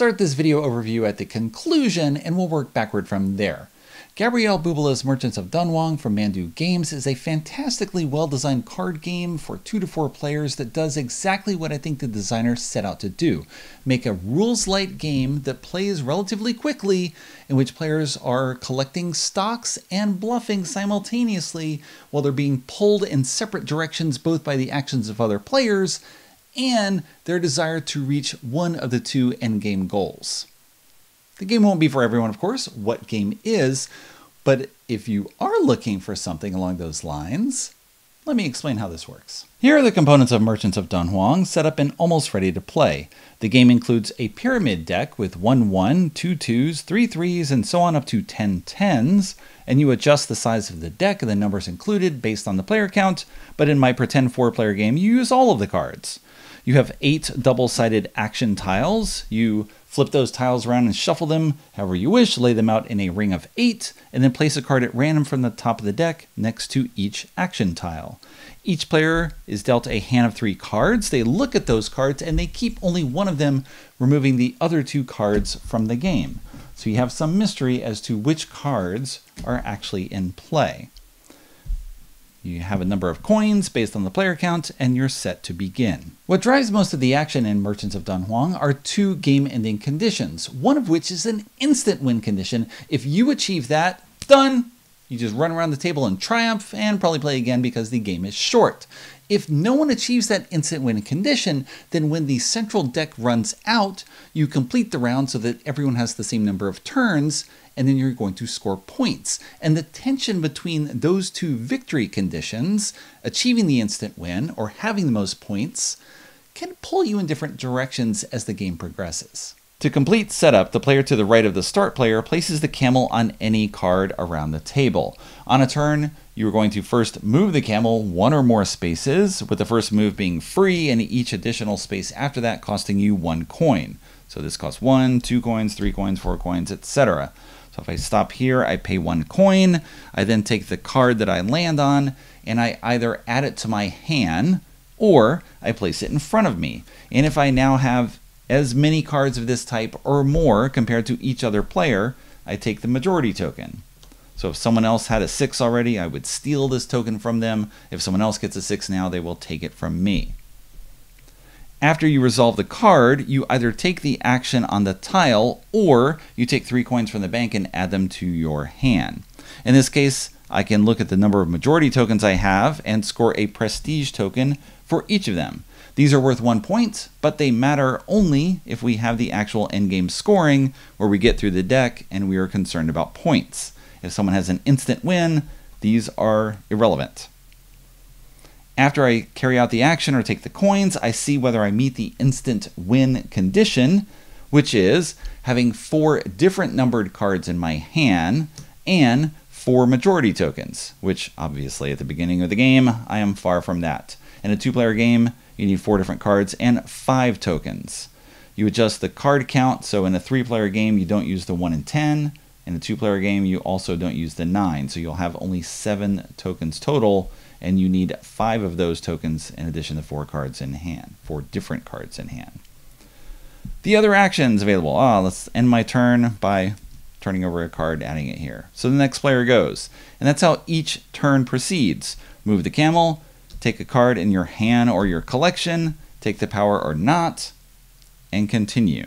Start this video overview at the conclusion and we'll work backward from there. Gabriel Bubola's Merchants of Dunhuang from Mandoo Games is a fantastically well-designed card game for two to four players that does exactly what I think the designer set out to do. Make a rules-light game that plays relatively quickly, in which players are collecting stocks and bluffing simultaneously while they're being pulled in separate directions both by the actions of other players and their desire to reach one of the two endgame goals. The game won't be for everyone, of course. What game is? But if you are looking for something along those lines, let me explain how this works. Here are the components of Merchants of Dunhuang set up and almost ready to play. The game includes a pyramid deck with 1 1, 2 2s, 3 3s, and so on up to 10 10s, and you adjust the size of the deck and the numbers included based on the player count, but in my pretend 4 player game, you use all of the cards. You have eight double sided action tiles. You Flip those tiles around and shuffle them however you wish, lay them out in a ring of eight, and then place a card at random from the top of the deck next to each action tile. Each player is dealt a hand of three cards. They look at those cards and they keep only one of them, removing the other two cards from the game. So you have some mystery as to which cards are actually in play. You have a number of coins based on the player count, and you're set to begin. What drives most of the action in Merchants of Dunhuang are two game ending conditions, one of which is an instant win condition. If you achieve that, done! You just run around the table in triumph and probably play again because the game is short. If no one achieves that instant win condition, then when the central deck runs out, you complete the round so that everyone has the same number of turns, and then you're going to score points. And the tension between those two victory conditions, achieving the instant win or having the most points, can pull you in different directions as the game progresses. To complete setup, the player to the right of the start player places the camel on any card around the table. On a turn, you are going to first move the camel one or more spaces, with the first move being free and each additional space after that costing you one coin. So this costs one, two coins, three coins, four coins, etc. So if I stop here, I pay one coin. I then take the card that I land on and I either add it to my hand or I place it in front of me. And if I now have as many cards of this type or more compared to each other player, I take the majority token. So if someone else had a 6 already, I would steal this token from them. If someone else gets a 6 now, they will take it from me. After you resolve the card, you either take the action on the tile or you take 3 coins from the bank and add them to your hand. In this case, I can look at the number of majority tokens I have and score a prestige token for each of them. These are worth one point, but they matter only if we have the actual endgame scoring where we get through the deck and we are concerned about points. If someone has an instant win, these are irrelevant. After I carry out the action or take the coins, I see whether I meet the instant win condition, which is having four different numbered cards in my hand and four majority tokens, which obviously at the beginning of the game, I am far from that. In a two player game, you need four different cards and five tokens. You adjust the card count, so in a three player game, you don't use the 1 in 10. In a two player game, you also don't use the 9, so you'll have only seven tokens total, and you need five of those tokens in addition to four cards in hand, four different cards in hand. The other actions available. Ah, let's end my turn by turning over a card, adding it here. So the next player goes. And that's how each turn proceeds. Move the camel, take a card in your hand or your collection, take the power or not, and continue.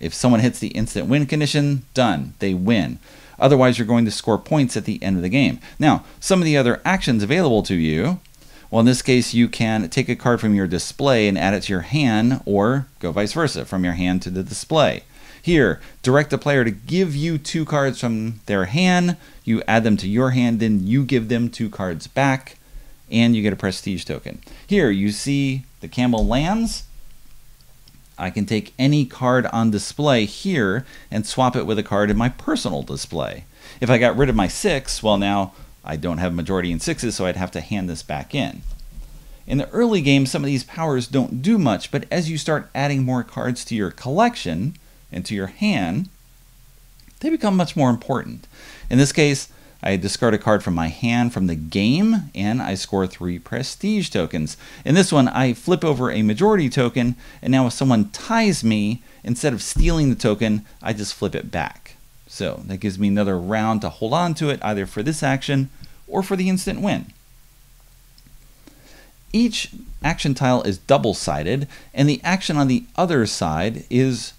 If someone hits the instant win condition, done, they win. Otherwise, you're going to score points at the end of the game. Now, some of the other actions available to you, well, in this case, you can take a card from your display and add it to your hand, or go vice versa, from your hand to the display. Here, direct the player to give you two cards from their hand, you add them to your hand, then you give them two cards back and you get a prestige token. Here you see the camel lands. I can take any card on display here and swap it with a card in my personal display. If I got rid of my six, well now I don't have majority in sixes, so I'd have to hand this back in. In the early game, some of these powers don't do much, but as you start adding more cards to your collection and to your hand, they become much more important. In this case, I discard a card from my hand from the game, and I score three prestige tokens. In this one, I flip over a majority token, and now if someone ties me, instead of stealing the token, I just flip it back. So that gives me another round to hold on to it, either for this action or for the instant win. Each action tile is double sided, and the action on the other side is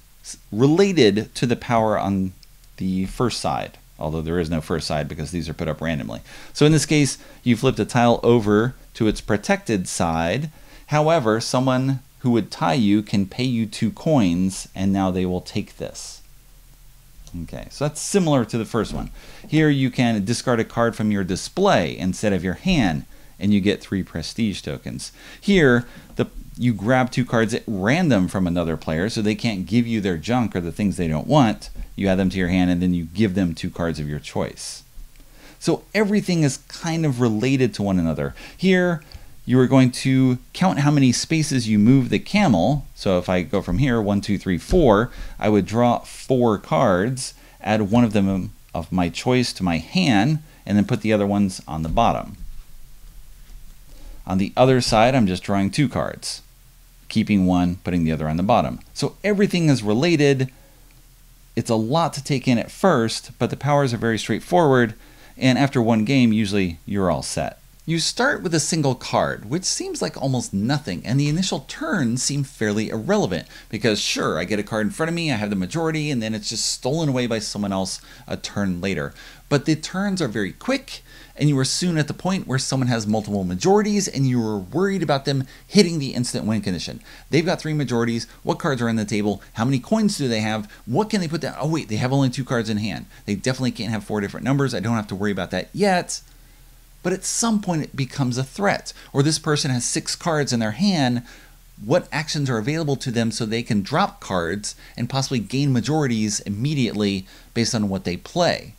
related to the power on the first side, although there is no first side because these are put up randomly. So in this case, you flipped a tile over to its protected side. However, someone who would tie you can pay you two coins, and now they will take this. Okay, so that's similar to the first one. Here you can discard a card from your display instead of your hand, and you get three prestige tokens. Here, the you grab two cards at random from another player, so they can't give you their junk or the things they don't want. You add them to your hand, and then you give them two cards of your choice. So everything is kind of related to one another. Here, you are going to count how many spaces you move the camel. So if I go from here, one, two, three, four, I would draw four cards, add one of them of my choice to my hand, and then put the other ones on the bottom. On the other side, I'm just drawing two cards, keeping one, putting the other on the bottom. So everything is related. It's a lot to take in at first, but the powers are very straightforward, and after one game, usually you're all set. You start with a single card, which seems like almost nothing, and the initial turns seem fairly irrelevant because, sure, I get a card in front of me, I have the majority, and then it's just stolen away by someone else a turn later. But the turns are very quick, and you are soon at the point where someone has multiple majorities and you are worried about them hitting the instant win condition. They've got three majorities. What cards are on the table? How many coins do they have? What can they put down? Oh, wait, they have only two cards in hand. They definitely can't have four different numbers. I don't have to worry about that yet but at some point it becomes a threat. Or this person has six cards in their hand. What actions are available to them so they can drop cards and possibly gain majorities immediately based on what they play?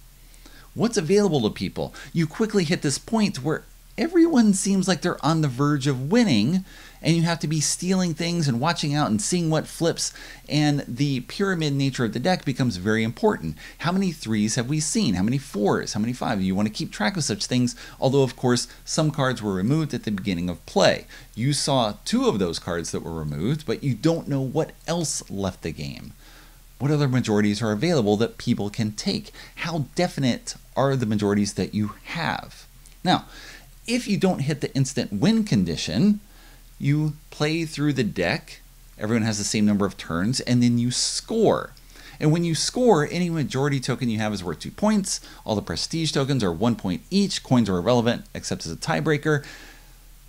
What's available to people? You quickly hit this point where everyone seems like they're on the verge of winning, and you have to be stealing things and watching out and seeing what flips. And the pyramid nature of the deck becomes very important. How many threes have we seen? How many fours? How many five? You want to keep track of such things, although, of course, some cards were removed at the beginning of play. You saw two of those cards that were removed, but you don't know what else left the game. What other majorities are available that people can take? How definite are the majorities that you have? Now, if you don't hit the instant win condition, you play through the deck. Everyone has the same number of turns, and then you score. And when you score, any majority token you have is worth two points. All the prestige tokens are one point each. Coins are irrelevant, except as a tiebreaker.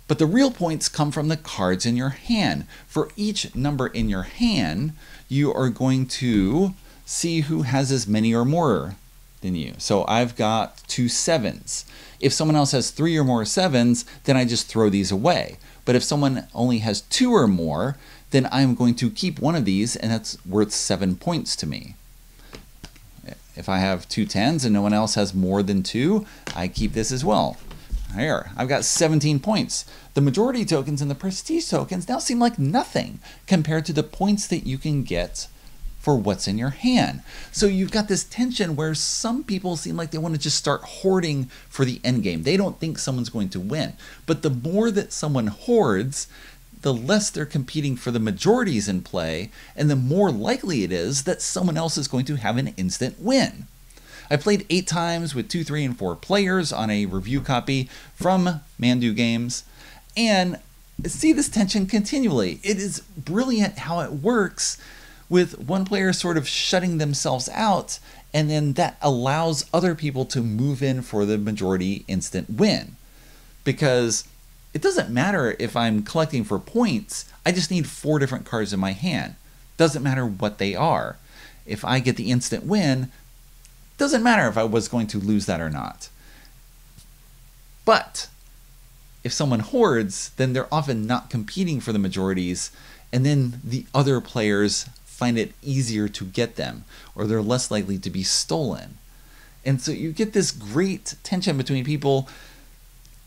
But the real points come from the cards in your hand. For each number in your hand, you are going to see who has as many or more than you. So I've got two sevens. If someone else has three or more sevens, then I just throw these away. But if someone only has two or more, then I'm going to keep one of these and that's worth seven points to me. If I have two tens and no one else has more than two, I keep this as well. Here, I've got 17 points. The majority tokens and the prestige tokens now seem like nothing compared to the points that you can get for what's in your hand. So you've got this tension where some people seem like they want to just start hoarding for the end game. They don't think someone's going to win. But the more that someone hoards, the less they're competing for the majorities in play, and the more likely it is that someone else is going to have an instant win. I played eight times with two, three, and four players on a review copy from Mandoo Games, and see this tension continually. It is brilliant how it works with one player sort of shutting themselves out, and then that allows other people to move in for the majority instant win. Because it doesn't matter if I'm collecting for points, I just need four different cards in my hand. Doesn't matter what they are. If I get the instant win, doesn't matter if I was going to lose that or not. But if someone hoards, then they're often not competing for the majorities, and then the other players find it easier to get them, or they're less likely to be stolen. And so you get this great tension between people,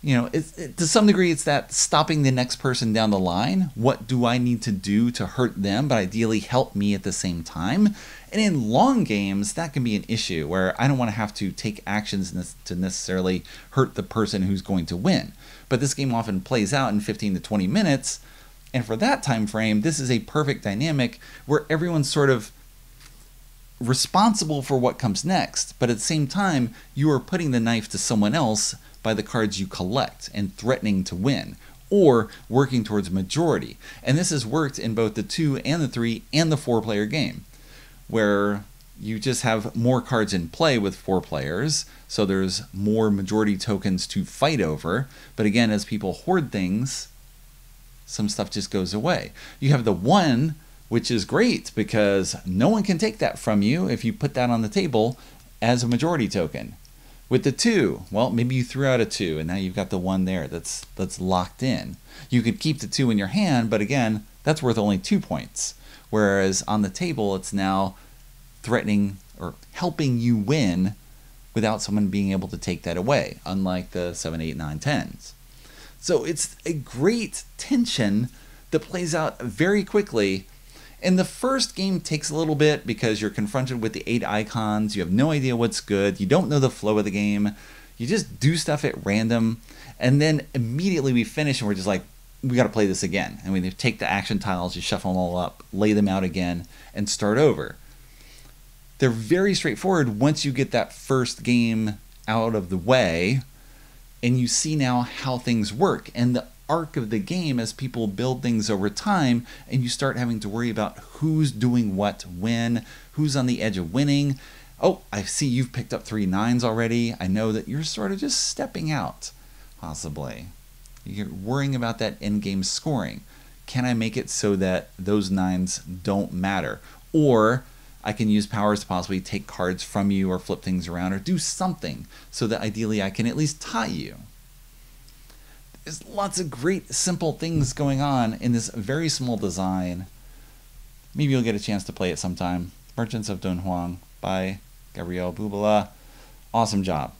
you know, it, it, to some degree, it's that stopping the next person down the line. What do I need to do to hurt them, but ideally help me at the same time? And in long games, that can be an issue where I don't want to have to take actions to necessarily hurt the person who's going to win. But this game often plays out in 15 to 20 minutes, and for that time frame, this is a perfect dynamic where everyone's sort of responsible for what comes next, but at the same time, you are putting the knife to someone else by the cards you collect and threatening to win, or working towards majority. And this has worked in both the two and the three and the four player game, where you just have more cards in play with four players, so there's more majority tokens to fight over. But again, as people hoard things, some stuff just goes away. You have the one, which is great because no one can take that from you if you put that on the table as a majority token. With the two, well, maybe you threw out a two and now you've got the one there that's that's locked in. You could keep the two in your hand, but again, that's worth only two points. Whereas on the table, it's now threatening or helping you win without someone being able to take that away, unlike the 7, 8, 9, 10s. So it's a great tension that plays out very quickly and the first game takes a little bit because you're confronted with the eight icons. You have no idea what's good. You don't know the flow of the game. You just do stuff at random. And then immediately we finish and we're just like, we got to play this again. And we take the action tiles, you shuffle them all up, lay them out again, and start over. They're very straightforward once you get that first game out of the way and you see now how things work. And the arc of the game as people build things over time and you start having to worry about who's doing what when, who's on the edge of winning. Oh, I see you've picked up three nines already. I know that you're sort of just stepping out, possibly. You're worrying about that end game scoring. Can I make it so that those nines don't matter? Or I can use powers to possibly take cards from you or flip things around or do something so that ideally I can at least tie you there's lots of great simple things going on in this very small design. Maybe you'll get a chance to play it sometime. Merchants of Don Dunhuang by Gabriel Bubola. Awesome job.